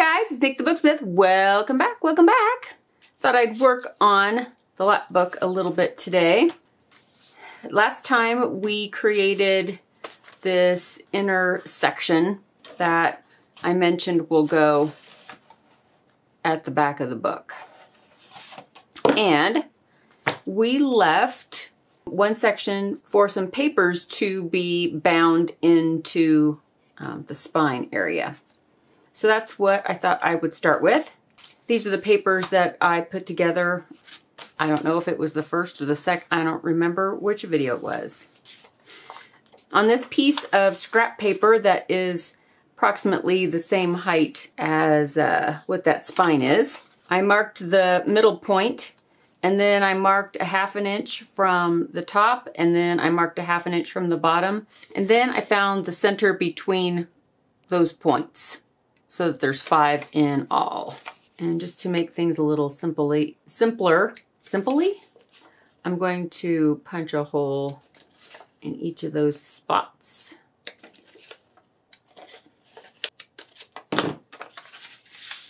guys, it's Nik the Booksmith. Welcome back, welcome back. Thought I'd work on the lap book a little bit today. Last time we created this inner section that I mentioned will go at the back of the book. And we left one section for some papers to be bound into um, the spine area. So that's what I thought I would start with. These are the papers that I put together. I don't know if it was the first or the second. I don't remember which video it was. On this piece of scrap paper that is approximately the same height as uh, what that spine is, I marked the middle point and then I marked a half an inch from the top and then I marked a half an inch from the bottom. And then I found the center between those points so that there's five in all. And just to make things a little simply, simpler, simply, I'm going to punch a hole in each of those spots.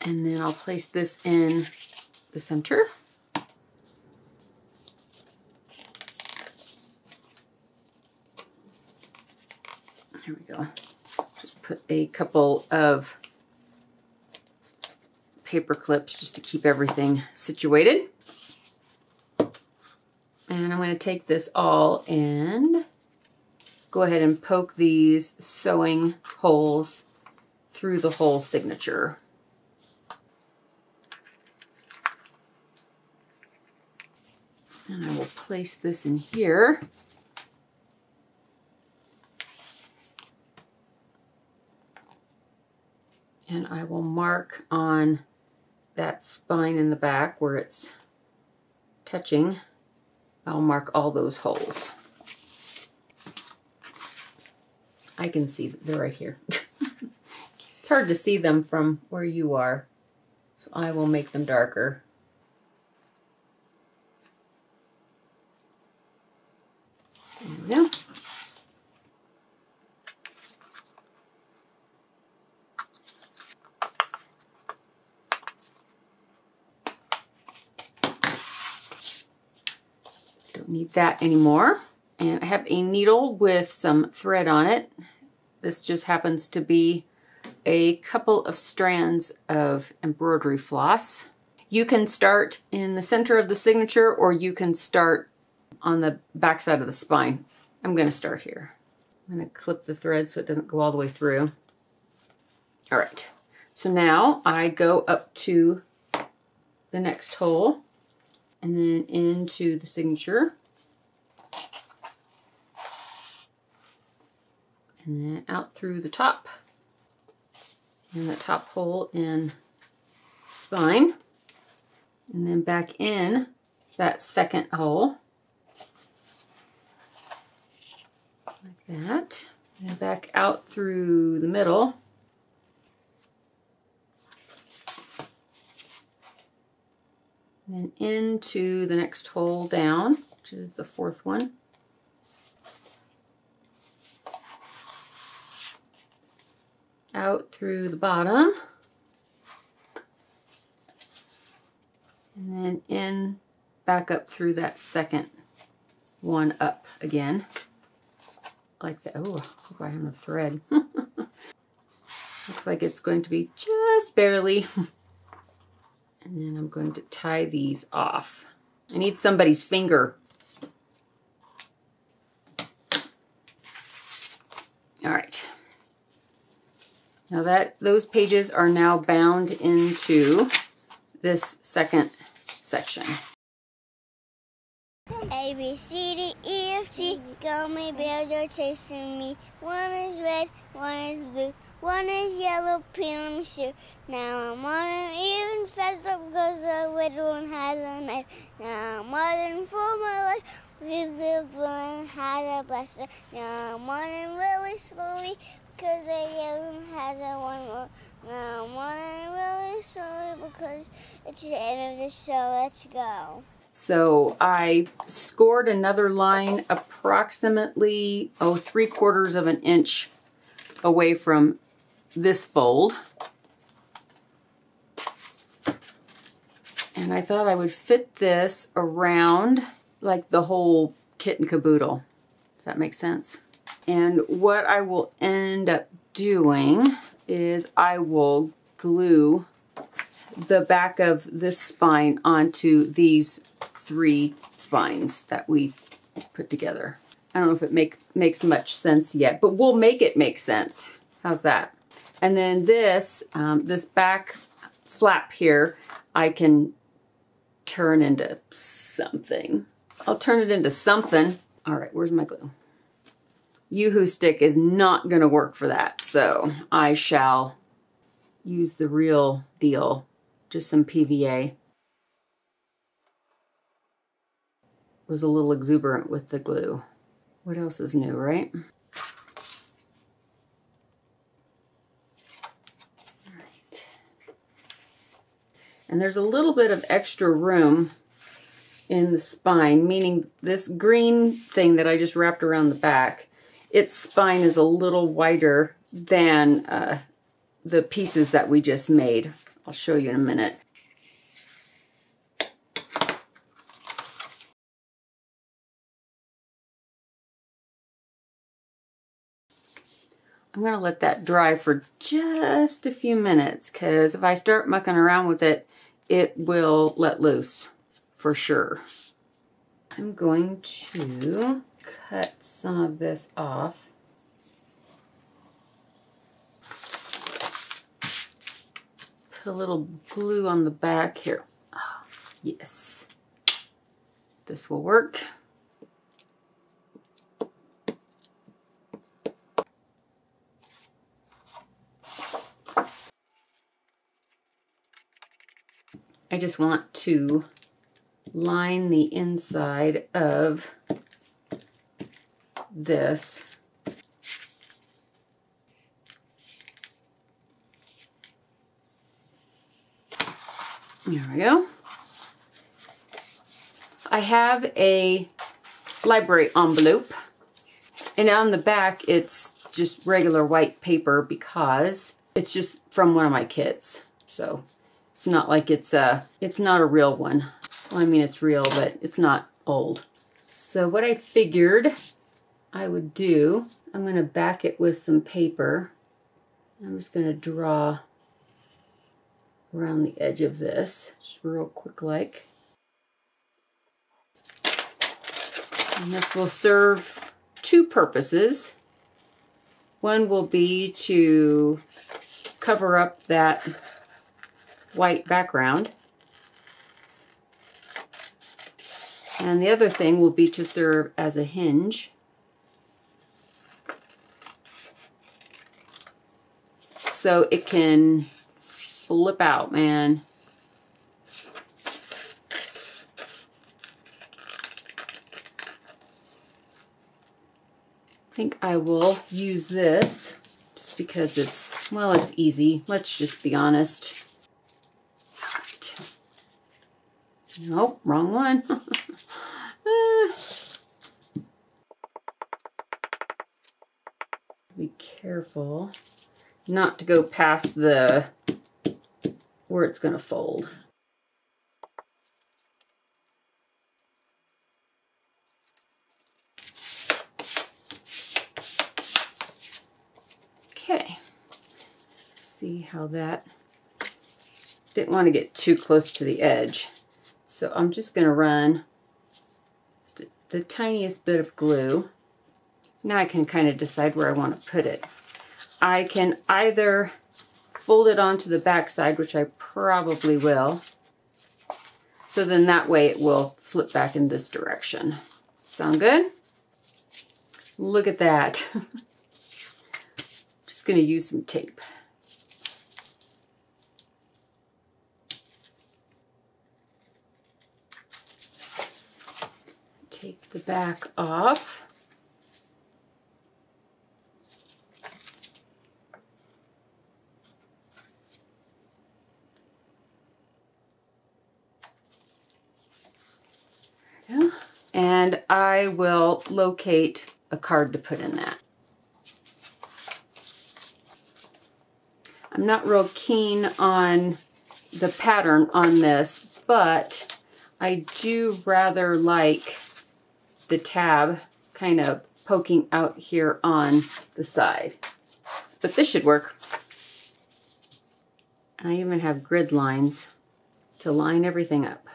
And then I'll place this in the center. There we go. Just put a couple of paper clips just to keep everything situated. And I'm going to take this all and go ahead and poke these sewing holes through the whole signature. And I will place this in here. And I will mark on that spine in the back where it's touching, I'll mark all those holes. I can see, they're right here. it's hard to see them from where you are, so I will make them darker. There we go. That anymore. And I have a needle with some thread on it. This just happens to be a couple of strands of embroidery floss. You can start in the center of the signature or you can start on the back side of the spine. I'm going to start here. I'm going to clip the thread so it doesn't go all the way through. All right, so now I go up to the next hole and then into the signature. And then out through the top. And the top hole in spine. And then back in that second hole. Like that. And back out through the middle. And then into the next hole down which is the fourth one out through the bottom. And then in, back up through that second one up again. Like that. Oh, I have a thread. Looks like it's going to be just barely. and then I'm going to tie these off. I need somebody's finger All right. Now that those pages are now bound into this second section. A, B, C, D, E, F, G, gummy bears are chasing me. One is red, one is blue, one is yellow, shoe. Now I'm on even faster because the one has a knife. Now I'm for my life because the blue one a blaster. Now I'm running really slowly because the yellow has a one more. Um, now I'm really slowly because it's the end of the show. Let's go. So I scored another line approximately, oh, three quarters of an inch away from this fold. And I thought I would fit this around like the whole kit and caboodle. Does that make sense? And what I will end up doing is I will glue the back of this spine onto these three spines that we put together. I don't know if it make makes much sense yet, but we'll make it make sense. How's that? And then this, um, this back flap here, I can turn into something. I'll turn it into something. All right, where's my glue? Yoo-hoo stick is not going to work for that, so I shall use the real deal, just some PVA. Was a little exuberant with the glue. What else is new, right? And there's a little bit of extra room in the spine, meaning this green thing that I just wrapped around the back, its spine is a little wider than uh, the pieces that we just made. I'll show you in a minute. I'm going to let that dry for just a few minutes because if I start mucking around with it, it will let loose for sure. I'm going to cut some of this off. Put a little glue on the back here. Oh, yes. This will work. I just want to line the inside of this. There we go. I have a library envelope and on the back it's just regular white paper because it's just from one of my kids. So it's not like it's a, it's not a real one. Well, I mean, it's real, but it's not old. So what I figured I would do, I'm going to back it with some paper. I'm just going to draw around the edge of this, just real quick like. And this will serve two purposes. One will be to cover up that white background. And the other thing will be to serve as a hinge. So it can flip out, man. I think I will use this just because it's, well, it's easy. Let's just be honest. Nope, wrong one. Be careful not to go past the where it's going to fold. Okay, see how that, didn't want to get too close to the edge. So I'm just going to run the tiniest bit of glue. Now I can kind of decide where I want to put it. I can either fold it onto the back side, which I probably will. So then that way it will flip back in this direction. Sound good? Look at that. Just to use some tape. Take the back off. And I will locate a card to put in that. I'm not real keen on the pattern on this, but I do rather like the tab kind of poking out here on the side. But this should work. I even have grid lines to line everything up.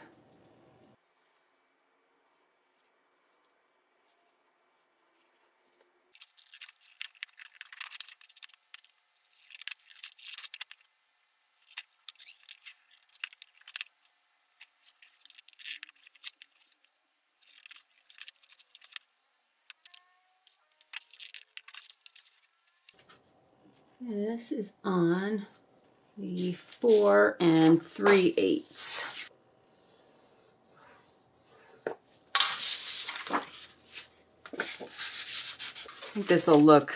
This is on the four and three eighths. I think this will look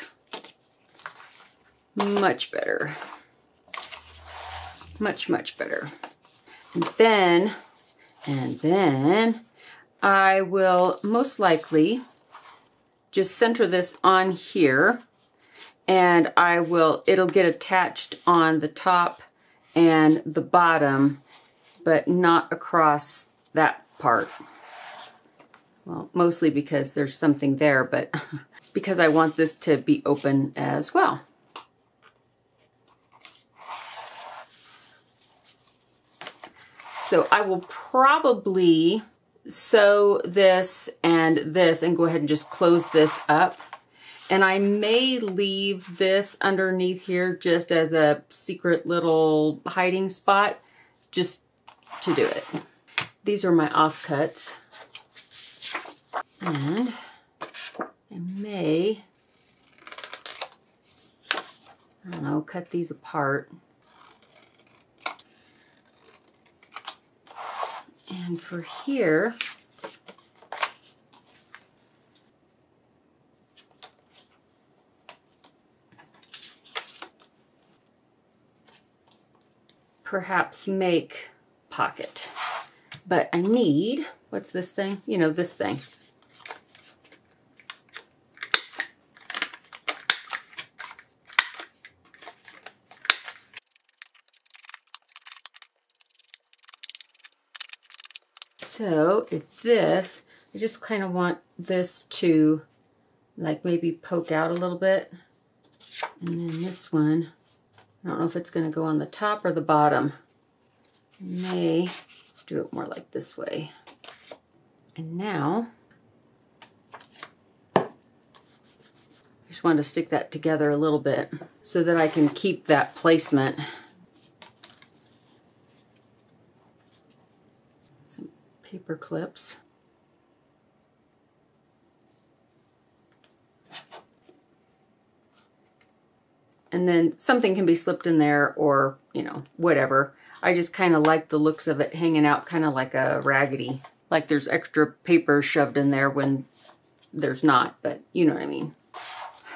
much better. Much, much better. And then, and then I will most likely just center this on here and I will, it'll get attached on the top and the bottom, but not across that part. Well, mostly because there's something there, but because I want this to be open as well. So I will probably sew this and this and go ahead and just close this up and I may leave this underneath here just as a secret little hiding spot, just to do it. These are my offcuts. And I may, I don't know, cut these apart. And for here, perhaps make pocket. But I need, what's this thing? You know, this thing. So if this, I just kind of want this to like maybe poke out a little bit. And then this one, I don't know if it's going to go on the top or the bottom. I may do it more like this way. And now, I just wanted to stick that together a little bit so that I can keep that placement. Some paper clips. And then something can be slipped in there or, you know, whatever. I just kind of like the looks of it hanging out kind of like a raggedy, like there's extra paper shoved in there when there's not, but you know what I mean.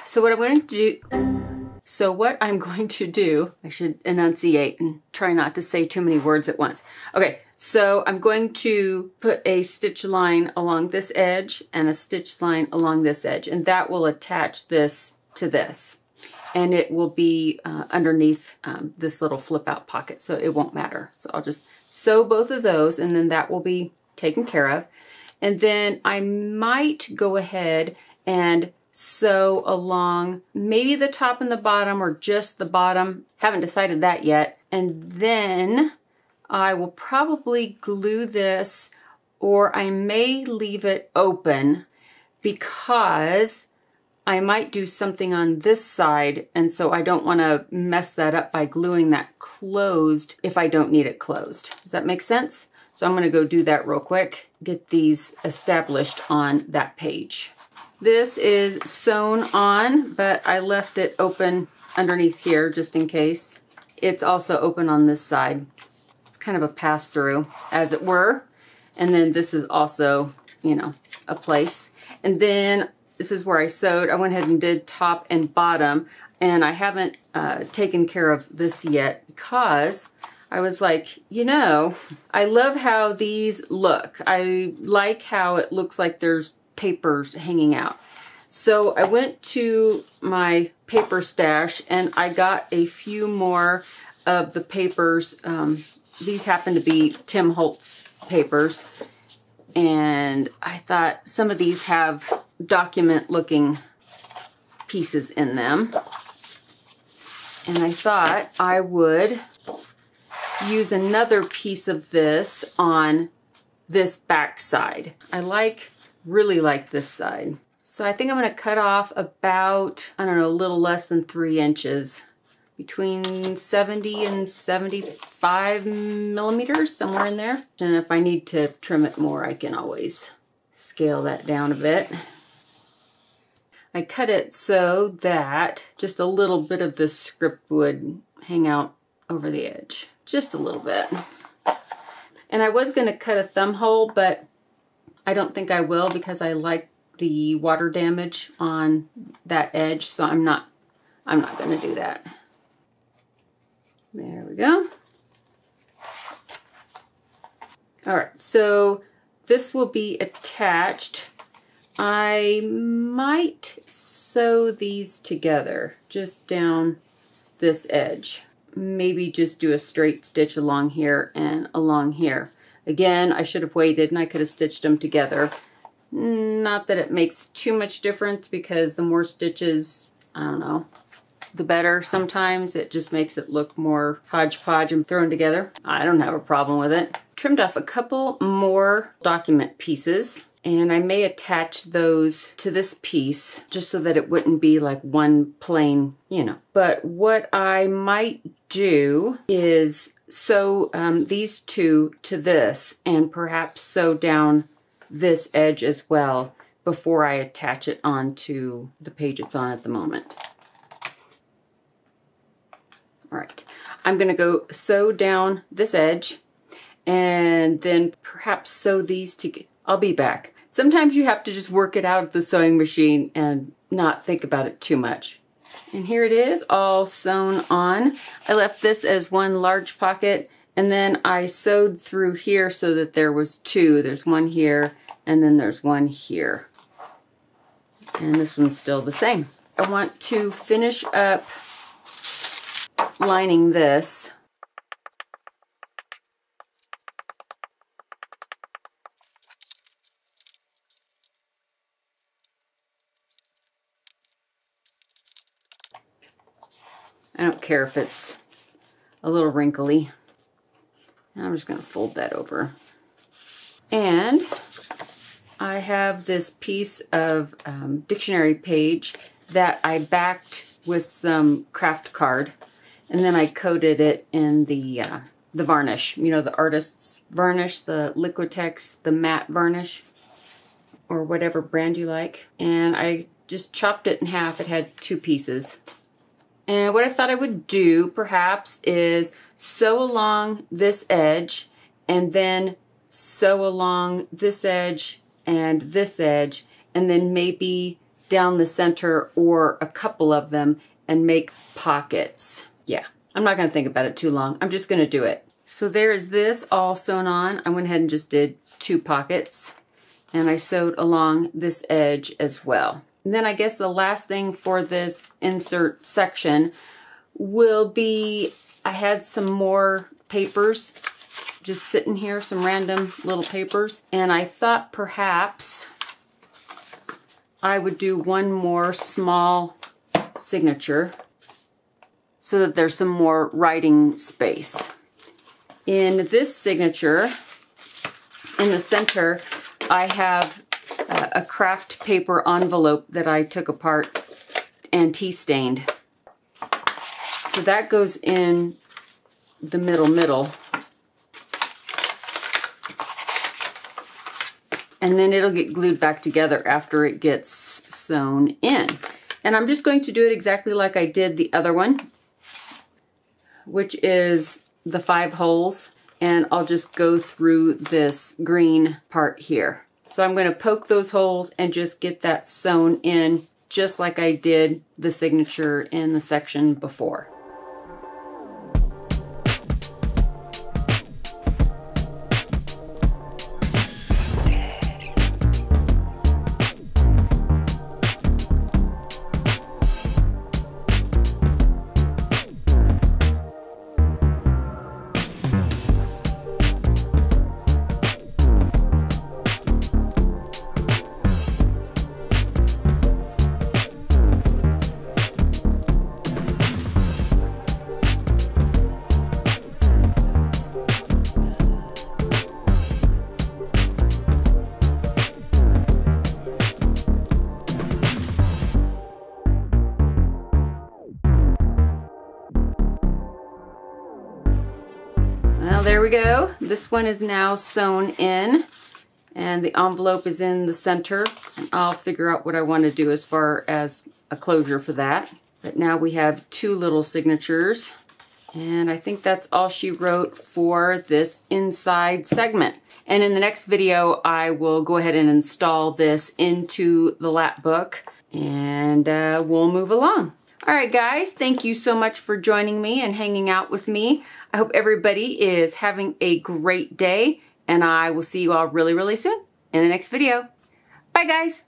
So what I'm going to do, so what I'm going to do, I should enunciate and try not to say too many words at once. Okay, so I'm going to put a stitch line along this edge and a stitch line along this edge, and that will attach this to this and it will be uh, underneath um, this little flip out pocket so it won't matter. So I'll just sew both of those and then that will be taken care of. And then I might go ahead and sew along maybe the top and the bottom or just the bottom. Haven't decided that yet. And then I will probably glue this or I may leave it open because I might do something on this side and so I don't want to mess that up by gluing that closed if I don't need it closed. Does that make sense? So I'm going to go do that real quick, get these established on that page. This is sewn on, but I left it open underneath here just in case. It's also open on this side. It's kind of a pass through as it were. And then this is also, you know, a place. And then this is where I sewed. I went ahead and did top and bottom and I haven't uh, taken care of this yet because I was like, you know, I love how these look. I like how it looks like there's papers hanging out. So I went to my paper stash and I got a few more of the papers um, these happen to be Tim Holtz papers. And I thought some of these have document looking pieces in them. And I thought I would use another piece of this on this back side. I like, really like this side. So I think I'm gonna cut off about, I don't know, a little less than three inches between 70 and 75 millimeters, somewhere in there. And if I need to trim it more, I can always scale that down a bit. I cut it so that just a little bit of the script would hang out over the edge. Just a little bit. And I was going to cut a thumb hole, but I don't think I will because I like the water damage on that edge, so I'm not I'm not going to do that. There we go. All right, so this will be attached. I might sew these together just down this edge. Maybe just do a straight stitch along here and along here. Again, I should have waited and I could have stitched them together. Not that it makes too much difference because the more stitches, I don't know, the better sometimes. It just makes it look more hodgepodge and thrown together. I don't have a problem with it. Trimmed off a couple more document pieces and I may attach those to this piece just so that it wouldn't be like one plain, you know. But what I might do is sew um, these two to this and perhaps sew down this edge as well before I attach it onto the page it's on at the moment. All right, I'm gonna go sew down this edge and then perhaps sew these together. I'll be back. Sometimes you have to just work it out at the sewing machine and not think about it too much. And here it is all sewn on. I left this as one large pocket and then I sewed through here so that there was two. There's one here and then there's one here. And this one's still the same. I want to finish up lining this. Care if it's a little wrinkly. I'm just going to fold that over. And I have this piece of um, dictionary page that I backed with some craft card and then I coated it in the uh, the varnish, you know, the artist's varnish, the Liquitex, the matte varnish, or whatever brand you like. And I just chopped it in half. It had two pieces. And what I thought I would do, perhaps, is sew along this edge and then sew along this edge and this edge and then maybe down the center or a couple of them and make pockets. Yeah, I'm not going to think about it too long. I'm just going to do it. So there is this all sewn on. I went ahead and just did two pockets and I sewed along this edge as well. Then I guess the last thing for this insert section will be, I had some more papers just sitting here, some random little papers, and I thought perhaps I would do one more small signature so that there's some more writing space. In this signature, in the center, I have a craft paper envelope that I took apart and tea stained. So that goes in the middle middle. And then it'll get glued back together after it gets sewn in. And I'm just going to do it exactly like I did the other one which is the five holes, and I'll just go through this green part here. So I'm going to poke those holes and just get that sewn in just like I did the signature in the section before. This one is now sewn in and the envelope is in the center and I'll figure out what I want to do as far as a closure for that. But now we have two little signatures and I think that's all she wrote for this inside segment. And in the next video, I will go ahead and install this into the lap book and uh, we'll move along. All right, guys, thank you so much for joining me and hanging out with me. I hope everybody is having a great day, and I will see you all really, really soon in the next video. Bye, guys.